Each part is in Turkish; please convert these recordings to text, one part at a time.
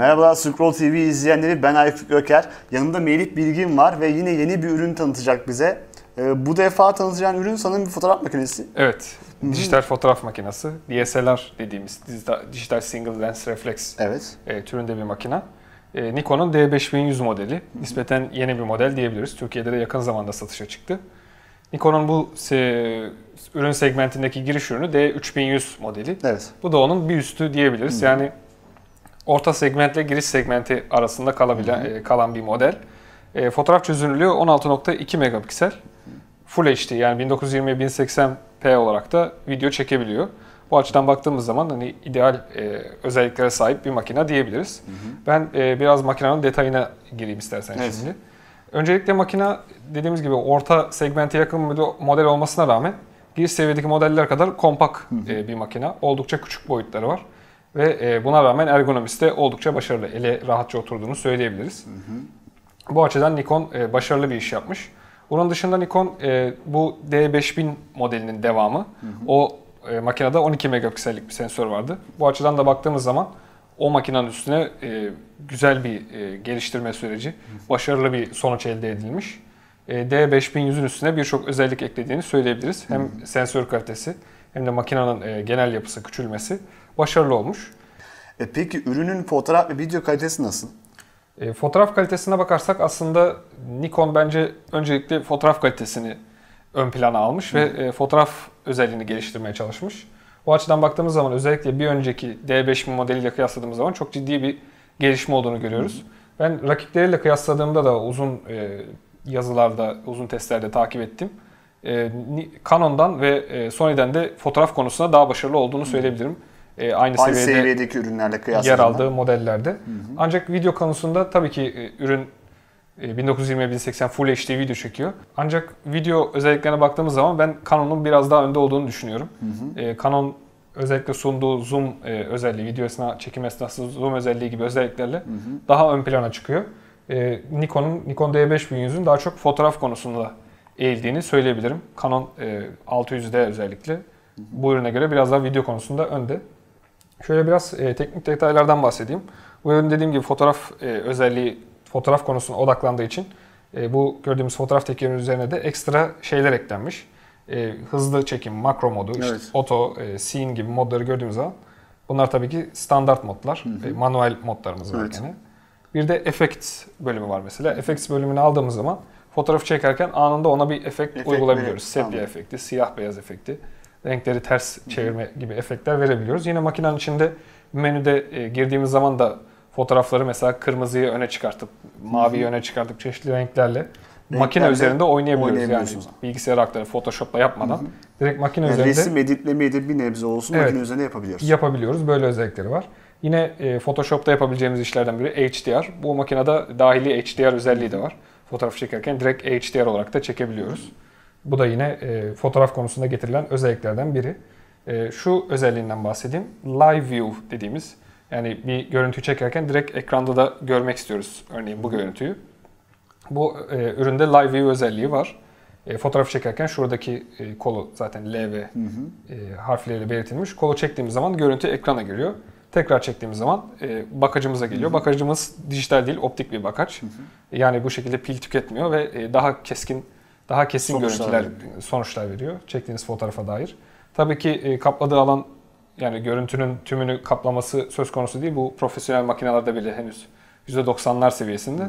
Merhabalar Scroll TV izleyenleri ben Aykut Göker. Yanımda Melih Bilgin var ve yine yeni bir ürün tanıtacak bize. Ee, bu defa tanıtacağın ürün sanırım bir fotoğraf makinesi. Evet, dijital fotoğraf makinesi. DSLR dediğimiz dijital, single lens reflex Evet. e, türünde bir makine. E, Nikon'un D5100 modeli. Nispeten yeni bir model diyebiliriz. Türkiye'de de yakın zamanda satışa çıktı. Nikon'un bu se- ürün segmentindeki giriş ürünü D3100 modeli. Evet. Bu da onun bir üstü diyebiliriz. Yani orta segmentle giriş segmenti arasında kalabilen e, kalan bir model. E, fotoğraf çözünürlüğü 16.2 megapiksel. Full HD yani 1920 1080p olarak da video çekebiliyor. Bu açıdan baktığımız zaman hani ideal e, özelliklere sahip bir makine diyebiliriz. Ben e, biraz makinenin detayına gireyim istersen Evet. şimdi. Öncelikle makine dediğimiz gibi orta segmente yakın bir model olmasına rağmen giriş seviyedeki modeller kadar kompak e, bir makine. Oldukça küçük boyutları var. Ve e, buna rağmen ergonomisi de oldukça başarılı. Ele rahatça oturduğunu söyleyebiliriz. Bu açıdan Nikon e, başarılı bir iş yapmış. Bunun dışında Nikon e, bu D5000 modelinin devamı. O e, makinede 12 megapiksellik bir sensör vardı. Bu açıdan da baktığımız zaman o makinenin üstüne e, güzel bir e, geliştirme süreci, başarılı bir sonuç elde edilmiş. E, D5100'ün üstüne birçok özellik eklediğini söyleyebiliriz. Hem sensör kalitesi hem de makinenin e, genel yapısı, küçülmesi başarılı olmuş. E, peki ürünün fotoğraf ve video kalitesi nasıl? E, fotoğraf kalitesine bakarsak aslında Nikon bence öncelikle fotoğraf kalitesini ön plana almış ve e, fotoğraf özelliğini geliştirmeye çalışmış. Bu açıdan baktığımız zaman özellikle bir önceki D5000 modeliyle kıyasladığımız zaman çok ciddi bir gelişme olduğunu görüyoruz. Ben rakipleriyle kıyasladığımda da uzun e, yazılarda, uzun testlerde takip ettim. E, Canon'dan ve e, Sony'den de fotoğraf konusunda daha başarılı olduğunu söyleyebilirim. E, aynı, Aynı seviyede seviyedeki ürünlerle yer kıyasladığında. aldığı modellerde. Ancak video konusunda tabii ki e, ürün e, 1920-1080 Full HD video çekiyor. Ancak video özelliklerine baktığımız zaman ben Canon'un biraz daha önde olduğunu düşünüyorum. E, Canon özellikle sunduğu zoom e, özelliği, video esna, çekim esnası zoom özelliği gibi özelliklerle daha ön plana çıkıyor. E, Nikon'un Nikon D5100'ün daha çok fotoğraf konusunda eğildiğini söyleyebilirim. Canon e, 600D özellikle bu ürüne göre biraz daha video konusunda önde. Şöyle biraz e, teknik detaylardan bahsedeyim. Bu ürün dediğim gibi fotoğraf e, özelliği, fotoğraf konusuna odaklandığı için e, bu gördüğümüz fotoğraf tekerinin üzerine de ekstra şeyler eklenmiş. E, hızlı çekim, makro modu, işte Evet. oto, e, scene gibi modları gördüğümüz zaman bunlar tabii ki standart modlar. E, manuel modlarımız var Evet. gene. Bir de effects bölümü var mesela. Effects bölümünü aldığımız zaman fotoğrafı çekerken anında ona bir efekt, Efekt uygulayabiliyoruz. Sepya anladım. efekti, siyah beyaz efekti, renkleri ters çevirme gibi efektler verebiliyoruz. Yine makinenin içinde menüde e, girdiğimiz zaman da fotoğrafları mesela kırmızıyı öne çıkartıp, maviyi öne çıkartıp çeşitli renklerle makine üzerinde oynayabiliyoruz. Yani bilgisayar aktarı Photoshop'la yapmadan direkt makine Yani üzerinde resim editlemeyi de bir nebze olsun Evet. makine üzerinde yapabiliyoruz. yapabiliyoruz. Böyle özellikleri var. Yine e, Photoshop'ta yapabileceğimiz işlerden biri HDR. Bu makinede dahili HDR özelliği de var. Fotoğraf çekerken direkt HDR olarak da çekebiliyoruz. Bu da yine e, fotoğraf konusunda getirilen özelliklerden biri. E, şu özelliğinden bahsedeyim. Live View dediğimiz yani bir görüntü çekerken direkt ekranda da görmek istiyoruz örneğin bu görüntüyü. Bu e, üründe Live View özelliği var. E, fotoğraf çekerken şuradaki e, kolu zaten L ve e, harfleriyle belirtilmiş. Kolu çektiğimiz zaman görüntü ekrana giriyor. Tekrar çektiğimiz zaman e, bakacımıza geliyor. Bakacımız dijital değil, optik bir bakaç. Yani bu şekilde pil tüketmiyor ve e, daha keskin, daha kesin Sonuçlar görüntüler, sonuçlar veriyor çektiğiniz fotoğrafa dair. Tabii ki e, kapladığı alan yani görüntünün tümünü kaplaması söz konusu değil. Bu profesyonel makinelerde bile henüz %90'lar seviyesinde.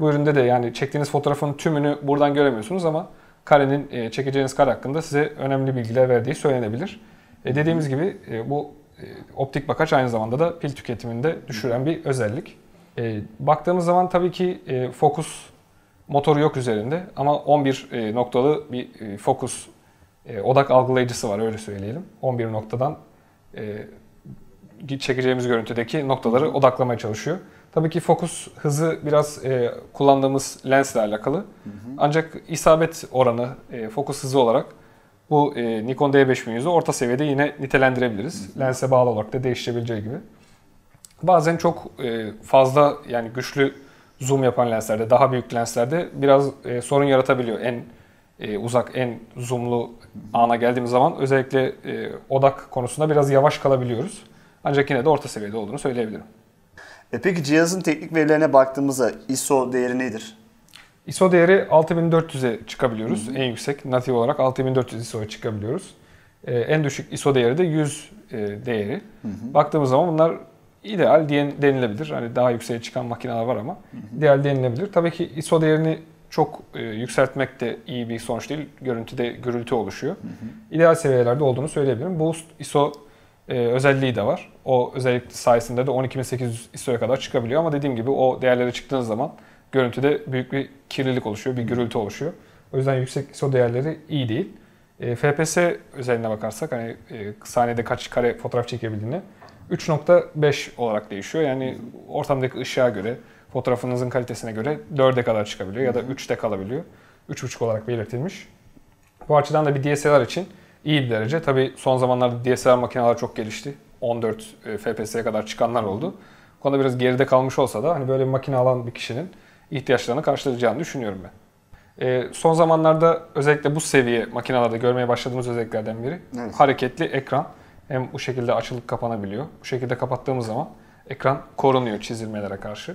Bu üründe de yani çektiğiniz fotoğrafın tümünü buradan göremiyorsunuz ama karenin e, çekeceğiniz kare hakkında size önemli bilgiler verdiği söylenebilir. E, dediğimiz gibi e, bu e, optik bakaç aynı zamanda da pil tüketiminde düşüren bir özellik. E, baktığımız zaman tabii ki e, fokus motoru yok üzerinde ama 11 e, noktalı bir e, fokus e, odak algılayıcısı var öyle söyleyelim. 11 noktadan e, çekeceğimiz görüntüdeki noktaları odaklamaya çalışıyor. Tabii ki fokus hızı biraz e, kullandığımız lensle alakalı. Ancak isabet oranı e, fokus hızı olarak bu e, Nikon D5100'ü orta seviyede yine nitelendirebiliriz. Lense bağlı olarak da değişebileceği gibi. Bazen çok e, fazla yani güçlü zoom yapan lenslerde, daha büyük lenslerde biraz e, sorun yaratabiliyor. En e, uzak, en zoomlu ana geldiğimiz zaman özellikle e, odak konusunda biraz yavaş kalabiliyoruz. Ancak yine de orta seviyede olduğunu söyleyebilirim. E peki cihazın teknik verilerine baktığımızda ISO değeri nedir? ISO değeri 6400'e çıkabiliyoruz. En yüksek natif olarak 6400 ISO'ya çıkabiliyoruz. Ee, en düşük ISO değeri de 100 e, değeri. Baktığımız zaman bunlar ideal denilebilir. Hani daha yükseğe çıkan makineler var ama ideal denilebilir. Tabii ki ISO değerini çok e, yükseltmek de iyi bir sonuç değil. Görüntüde gürültü oluşuyor. İdeal seviyelerde olduğunu söyleyebilirim. Boost ISO e, özelliği de var. O özellik sayesinde de 12800 ISO'ya kadar çıkabiliyor ama dediğim gibi o değerlere çıktığınız zaman görüntüde büyük bir kirlilik oluşuyor, bir gürültü oluşuyor. O yüzden yüksek ISO değerleri iyi değil. E, FPS özelliğine bakarsak hani saniyede kaç kare fotoğraf çekebildiğini 3.5 olarak değişiyor. Yani ortamdaki ışığa göre, fotoğrafınızın kalitesine göre 4'e kadar çıkabiliyor ya da 3'te kalabiliyor. 3.5 olarak belirtilmiş. Bu açıdan da bir DSLR için iyi bir derece. Tabii son zamanlarda DSLR makineler çok gelişti. 14 e, FPS'ye kadar çıkanlar oldu. Bu konuda biraz geride kalmış olsa da hani böyle bir makine alan bir kişinin ihtiyaçlarını karşılayacağını düşünüyorum ben. E, son zamanlarda özellikle bu seviye makinelerde görmeye başladığımız özelliklerden biri Evet. hareketli ekran. Hem bu şekilde açılıp kapanabiliyor. Bu şekilde kapattığımız zaman ekran korunuyor çizilmelere karşı.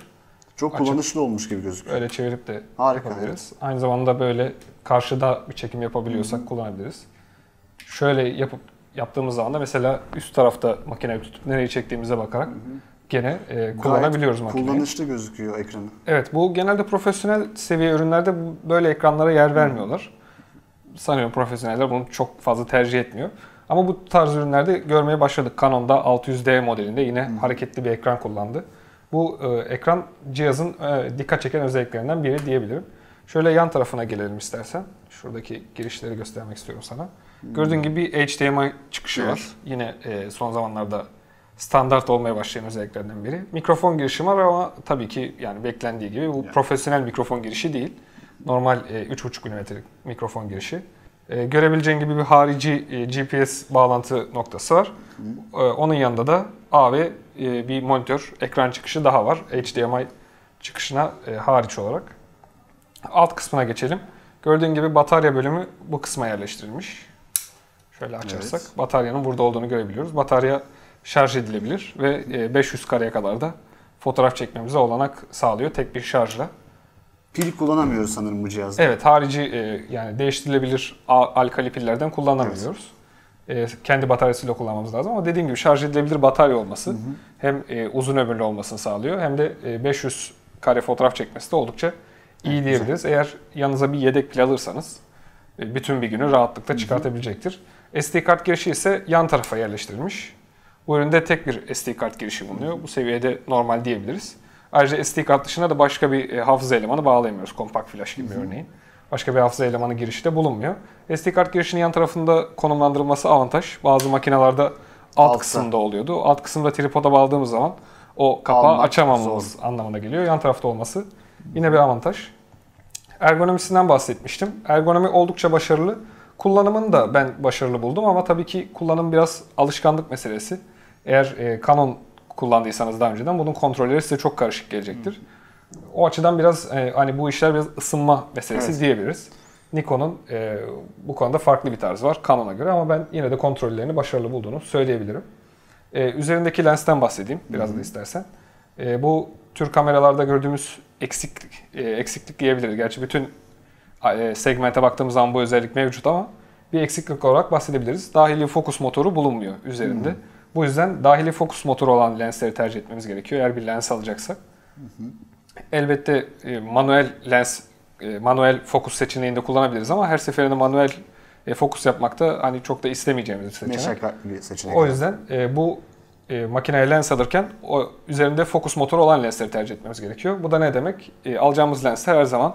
Çok Açık. kullanışlı olmuş gibi gözüküyor. Öyle çevirip de Harika, yapabiliriz. Aynı zamanda böyle karşıda bir çekim yapabiliyorsak kullanabiliriz. Şöyle yapıp yaptığımız zaman da mesela üst tarafta makineyi tutup nereye çektiğimize bakarak gene e, kullanabiliyoruz Gayet makineyi. kullanışlı gözüküyor ekranı. Evet bu genelde profesyonel seviye ürünlerde böyle ekranlara yer vermiyorlar. Sanıyorum profesyoneller bunu çok fazla tercih etmiyor. Ama bu tarz ürünlerde görmeye başladık. Canon'da 600D modelinde yine hareketli bir ekran kullandı. Bu e, ekran cihazın e, dikkat çeken özelliklerinden biri diyebilirim. Şöyle yan tarafına gelelim istersen. Şuradaki girişleri göstermek istiyorum sana. Gördüğün gibi bir HDMI çıkışı Evet. var. Yine e, son zamanlarda standart olmaya başlayan özelliklerden biri. Mikrofon girişi var ama tabii ki yani beklendiği gibi bu profesyonel mikrofon girişi değil. Normal e, 3.5 mm'lik mikrofon girişi. E, görebileceğin gibi bir harici e, GPS bağlantı noktası var. E, onun yanında da A ve e, bir monitör ekran çıkışı daha var. HDMI çıkışına e, hariç olarak. Alt kısmına geçelim. Gördüğün gibi batarya bölümü bu kısma yerleştirilmiş. Şöyle açarsak Evet. bataryanın burada olduğunu görebiliyoruz. Batarya şarj edilebilir ve e, 500 kareye kadar da fotoğraf çekmemize olanak sağlıyor tek bir şarjla. Pil kullanamıyoruz sanırım bu cihazda. Evet harici e, yani değiştirilebilir alkali pillerden kullanamıyoruz. E, kendi bataryasıyla kullanmamız lazım ama dediğim gibi şarj edilebilir batarya olması hem e, uzun ömürlü olmasını sağlıyor hem de e, 500 kare fotoğraf çekmesi de oldukça iyi Evet, diyebiliriz. Eğer yanınıza bir yedek pil alırsanız e, bütün bir günü rahatlıkla çıkartabilecektir. SD kart girişi ise yan tarafa yerleştirilmiş. Bu üründe tek bir SD kart girişi bulunuyor. Bu seviyede normal diyebiliriz. Ayrıca SD kart dışında da başka bir e, hafıza elemanı bağlayamıyoruz. Kompakt flash gibi örneğin. Başka bir hafıza elemanı girişi de bulunmuyor. SD kart girişinin yan tarafında konumlandırılması avantaj. Bazı makinelerde alt Altta. kısımda oluyordu. Alt kısımda tripoda bağladığımız zaman o kapağı Almak açamamamız anlamına geliyor. Yan tarafta olması yine bir avantaj. Ergonomisinden bahsetmiştim. Ergonomi oldukça başarılı. Kullanımını da ben başarılı buldum ama tabii ki kullanım biraz alışkanlık meselesi. Eğer e, Canon kullandıysanız daha önceden bunun kontrolleri size çok karışık gelecektir. O açıdan biraz e, hani bu işler biraz ısınma meselesi Evet. diyebiliriz. Nikon'un e, bu konuda farklı bir tarzı var Canon'a göre ama ben yine de kontrollerini başarılı bulduğunu söyleyebilirim. E, üzerindeki lensten bahsedeyim biraz da istersen. E, bu tür kameralarda gördüğümüz eksiklik, e, eksiklik diyebiliriz. Gerçi bütün e, segmente baktığımız zaman bu özellik mevcut ama bir eksiklik olarak bahsedebiliriz. Dahili fokus motoru bulunmuyor üzerinde. Bu yüzden dahili fokus motoru olan lensleri tercih etmemiz gerekiyor eğer bir lens alacaksak. Elbette e, manuel lens, e, manuel fokus seçeneğinde kullanabiliriz ama her seferinde manuel e, fokus yapmakta hani çok da istemeyeceğimiz bir seçenek. Meşakkatli bir seçenek. O yüzden e, bu e, makineye lens alırken o üzerinde fokus motoru olan lensleri tercih etmemiz gerekiyor. Bu da ne demek? E, alacağımız lensler her zaman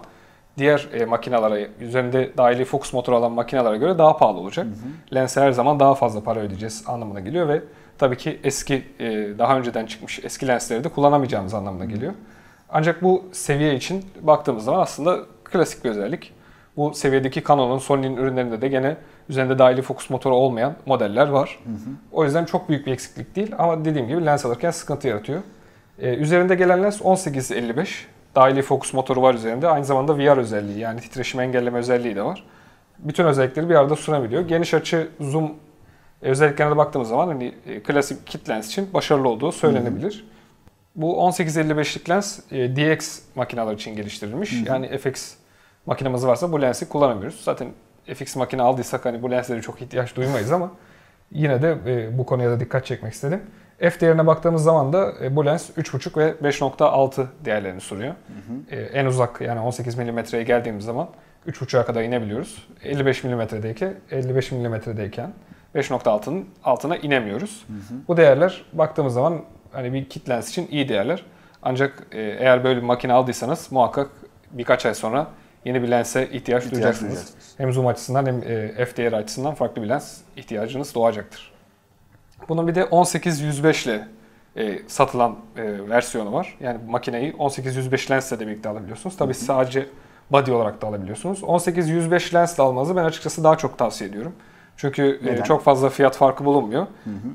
diğer e, makinalara, üzerinde dahili fokus motoru olan makinalara göre daha pahalı olacak. Lense her zaman daha fazla para ödeyeceğiz anlamına geliyor ve tabii ki eski, e, daha önceden çıkmış eski lensleri de kullanamayacağımız anlamına geliyor. Ancak bu seviye için baktığımız zaman aslında klasik bir özellik. Bu seviyedeki Canon'un, Sony'nin ürünlerinde de gene üzerinde dahili fokus motoru olmayan modeller var. O yüzden çok büyük bir eksiklik değil ama dediğim gibi lens alırken sıkıntı yaratıyor. Ee, üzerinde gelen lens 18-55. Dahili fokus motoru var üzerinde. Aynı zamanda VR özelliği yani titreşimi engelleme özelliği de var. Bütün özellikleri bir arada sunabiliyor. Geniş açı zoom özelliklerine de baktığımız zaman hani e, klasik kit lens için başarılı olduğu söylenebilir. Bu 1855'lik lens e, DX makineler için geliştirilmiş. Yani FX makinemiz varsa bu lensi kullanamıyoruz. Zaten FX makine aldıysak hani bu lenslere çok ihtiyaç duymayız ama yine de e, bu konuya da dikkat çekmek istedim. F değerine baktığımız zaman da e, bu lens 3.5 ve 5.6 değerlerini sunuyor. E, en uzak yani 18 mm'ye geldiğimiz zaman 3.5'a kadar inebiliyoruz. 55 mm'deyken 55 mm'deyken 5.6'nın altına inemiyoruz. Bu değerler baktığımız zaman hani bir kit lens için iyi değerler. Ancak e, eğer böyle bir makine aldıysanız muhakkak birkaç ay sonra yeni bir lense ihtiyaç, İhtiyaç duyacaksınız. duyacaksınız. Hem zoom açısından hem e, f değeri açısından farklı bir lens ihtiyacınız doğacaktır. Bunun bir de 18-105 ile e, satılan e, versiyonu var. Yani makineyi 18-105 lensle de birlikte alabiliyorsunuz. Tabii sadece body olarak da alabiliyorsunuz. 18-105 lensle almanızı ben açıkçası daha çok tavsiye ediyorum. Çünkü e, Neden? çok fazla fiyat farkı bulunmuyor.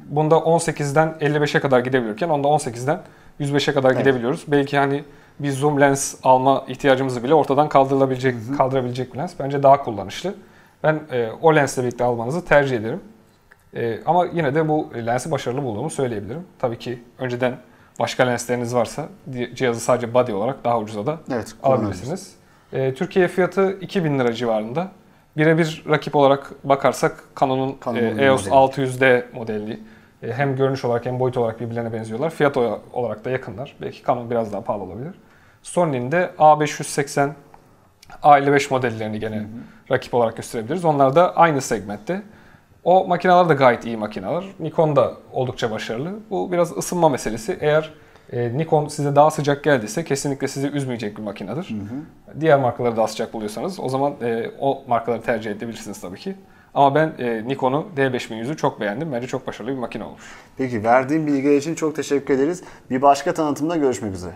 Bunda 18'den 55'e kadar gidebilirken onda 18'den 105'e kadar Evet. gidebiliyoruz. Belki hani bir zoom lens alma ihtiyacımızı bile ortadan kaldırılabilecek, kaldırabilecek bir lens. Bence daha kullanışlı. Ben e, o lensle birlikte almanızı tercih ederim. E, ama yine de bu lensi başarılı bulduğumu söyleyebilirim. Tabii ki önceden başka lensleriniz varsa cihazı sadece body olarak daha ucuza da Evet, alabilirsiniz. E, Türkiye fiyatı 2000 lira civarında. Birebir rakip olarak bakarsak Canon'un Canon'un e, EOS modeli. 600D modeli e, hem görünüş olarak hem boyut olarak birbirlerine benziyorlar. Fiyat olarak da yakınlar. Belki Canon biraz daha pahalı olabilir. Sony'nin de A580 A55 modellerini gene rakip olarak gösterebiliriz. Onlar da aynı segmentte. O makineler de gayet iyi makineler. Nikon da oldukça başarılı. Bu biraz ısınma meselesi. Eğer e, Nikon size daha sıcak geldiyse kesinlikle sizi üzmeyecek bir makinedir. Diğer markaları daha sıcak buluyorsanız o zaman e, o markaları tercih edebilirsiniz tabii ki. Ama ben e, Nikon'u D5100'ü çok beğendim. Bence çok başarılı bir makine olmuş. Peki verdiğin bilgiler için çok teşekkür ederiz. Bir başka tanıtımda görüşmek üzere.